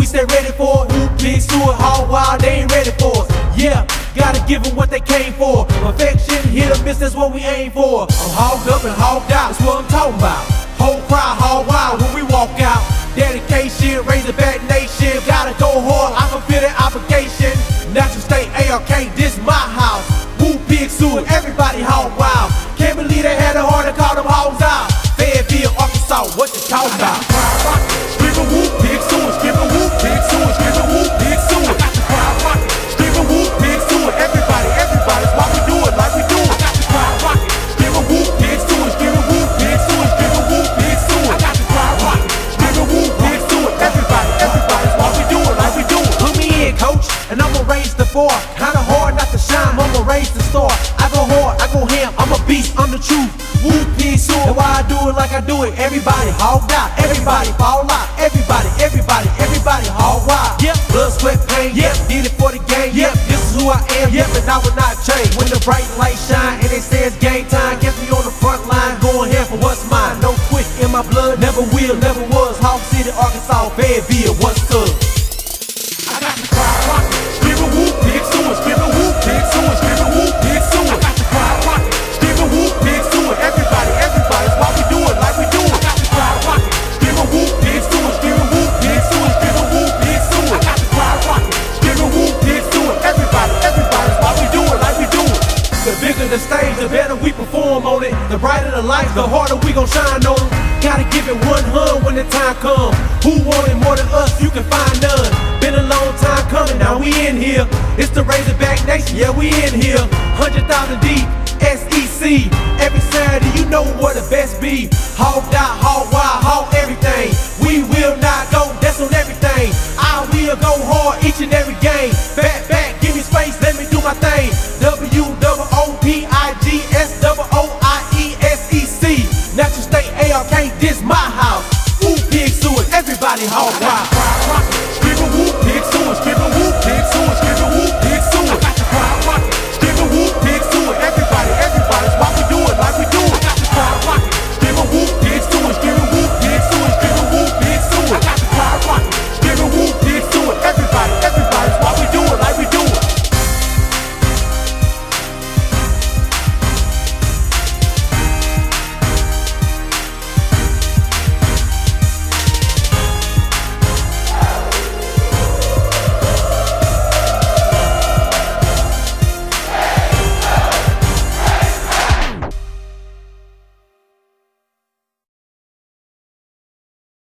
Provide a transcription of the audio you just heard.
we stay ready for it. New kids to it, how wild, they ain't ready for us. Yeah, gotta give them what they came for. Perfection, hit or miss, that's what we aim for. I'm hogged up and hogged out, that's what I'm talking about. Whole crowd, hog wild when we walk out. Dedication, Razorback nation. Gotta go hard, I fulfill that obligation. Natural state, ARK, this my house. Woo, pig sooie, everybody hog raise. Kinda hard not to shine, I'ma raise the star. I go hard, I go ham, I'm a beast, I'm the truth. Woo sewer, and why I do it like I do it. Everybody hogged out, everybody fall out, everybody, everybody, everybody hog wild. Yep, blood, sweat, pain, yep, did it for the game, yep, this is who I am, yep, and I will not change. When the bright light shine and it says game time, get me on the front line, going here for what's mine. No quick in my blood, never will, never was. The better we perform on it. The brighter the lights, the harder we gon' shine on them. Gotta give it one hun when the time comes. Who want it more than us? You can find none. Been a long time coming, now we in here. It's the Razorback Nation, yeah, we in here. 100,000 deep, SEC. Every Saturday, you know where the best be. Hogged out, hog wild, hog everything. We will not go, that's on everything. I will go hard each and every game. Back, back, give me space, let me do my thing.